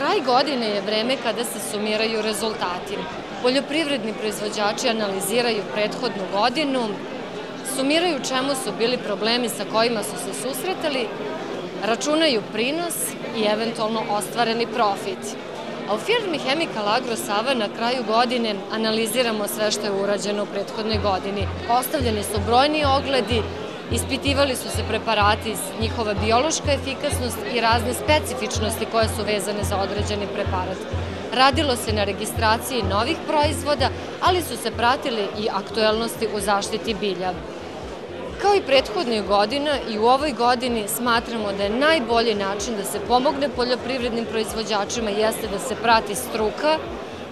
Kraj godine je vreme kada se sumiraju rezultati. Poljoprivredni proizvođači analiziraju prethodnu godinu, sumiraju čemu su bili problemi sa kojima su se susretali, računaju prinos i eventualno ostvareni profit. A u firmi Chemical Agro Sava na kraju godine analiziramo sve što je urađeno u prethodnoj godini. Ostavljeni su brojni ogledi, Ispitivali su se preparati, njihova biološka efikasnost i razne specifičnosti koje su vezane za određeni preparat. Radilo se na registraciji novih proizvoda, ali su se pratili i aktuelnosti u zaštiti bilja. Kao i prethodnih godina i u ovoj godini smatramo da je najbolji način da se pomogne poljoprivrednim proizvođačima jeste da se prati struka,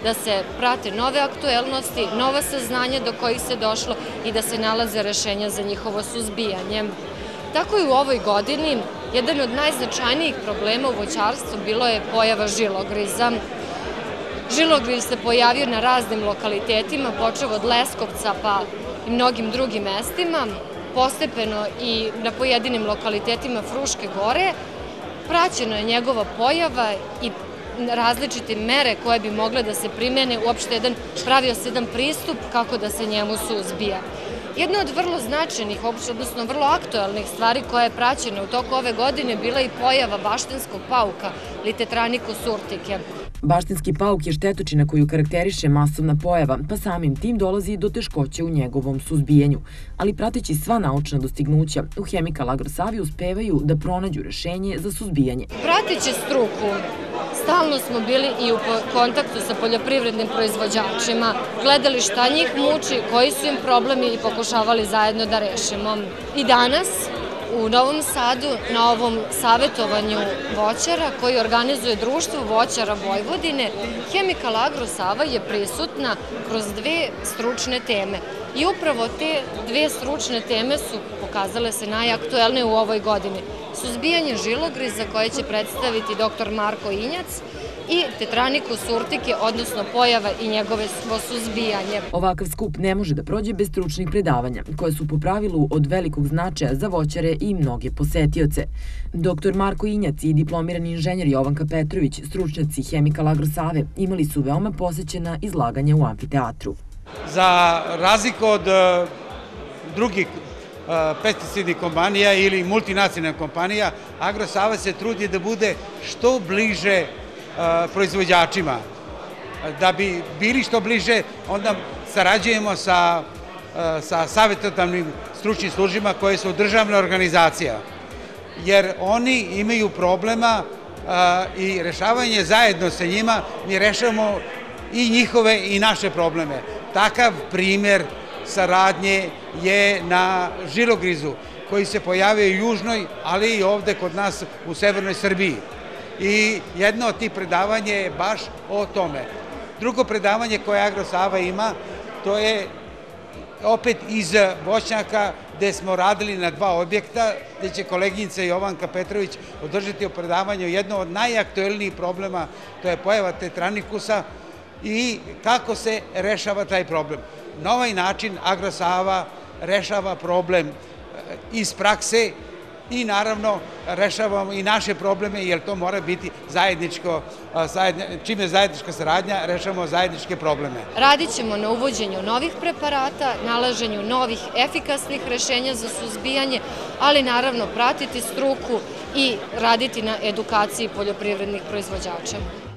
da se prate nove aktuelnosti, nova saznanja do kojih se došlo i da se nalaze rešenja za njihovo suzbijanje. Tako i u ovoj godini jedan od najznačajnijih problema u voćarstvu bilo je pojava žilogriza. Žilogriz se pojavio na raznim lokalitetima, počeo od Leskovca pa i mnogim drugim mestima, postepeno i na pojedinim lokalitetima Fruške gore, praćena je njegova pojava i različite mere koje bi mogle da se primene, uopšte jedan, pravio se jedan pristup kako da se njemu suzbija. Jedna od vrlo značajnih, odnosno vrlo aktualnih stvari koja je praćena u toku ove godine bila i pojava baštenskog pauka, litetraniku surtike. Baštinski pauk je štetočina koju karakteriše masovna pojava, pa samim tim dolazi do teškoće u njegovom suzbijenju. Ali prateći sva naučna dostignuća, u Chemical Agrosavi uspevaju da pronađu rešenje za suzbijanje. Prateći struku, Stalno smo bili i u kontaktu sa poljoprivrednim proizvođačima, gledali šta njih muči, koji su im problemi i pokušavali zajedno da rešimo. I danas u Novom Sadu na ovom savetovanju voćara koji organizuje društvo voćara Vojvodine, Chemical Agro Sava je prisutna kroz dve stručne teme. I upravo te dve stručne teme su pokazale se najaktuelnije u ovoj godini. Suzbijanje žilogriza koje će predstaviti dr. Marko Injac i tetraniku surtike, odnosno pojava i njegove suzbijanje. Ovakav skup ne može da prođe bez stručnih predavanja, koje su po pravilu od velikog značaja za voćare i mnoge posetioce. Dr. Marko Injac i diplomirani inženjer Jovanka Petrović, stručnjaci Hemikal Agrosave, imali su veoma posećena izlaganja u amfiteatru. Za razliku od e, drugih e, pesticidnih kompanija ili multinacionalnih kompanija, Agrosava se trudi da bude što bliže proizvođačima. Da bi bili što bliže, onda sarađujemo sa, sa savjetotavnim stručnim službima koje su državna organizacija. Jer oni imaju problema i rešavanje zajedno sa njima, mi rešavamo i njihove i naše probleme. Takav primer saradnje je na žilogrizu koji se pojavio u južnoj, ali i ovde kod nas u severnoj Srbiji i jedno od tih predavanja je baš o tome. Drugo predavanje koje Agrosava ima, to je opet iz voćnjaka gde smo radili na dva objekta, gde će koleginica Jovanka Petrović održati o predavanju jedno od najaktuelnijih problema, to je pojava tetranikusa i kako se rešava taj problem. Na ovaj način Agrosava rešava problem iz prakse i naravno rešavamo i naše probleme, jer to mora biti zajedničko, čime je zajednička saradnja, rešavamo zajedničke probleme. Radit ćemo na uvođenju novih preparata, nalaženju novih efikasnih rešenja za suzbijanje, ali naravno pratiti struku i raditi na edukaciji poljoprivrednih proizvođača.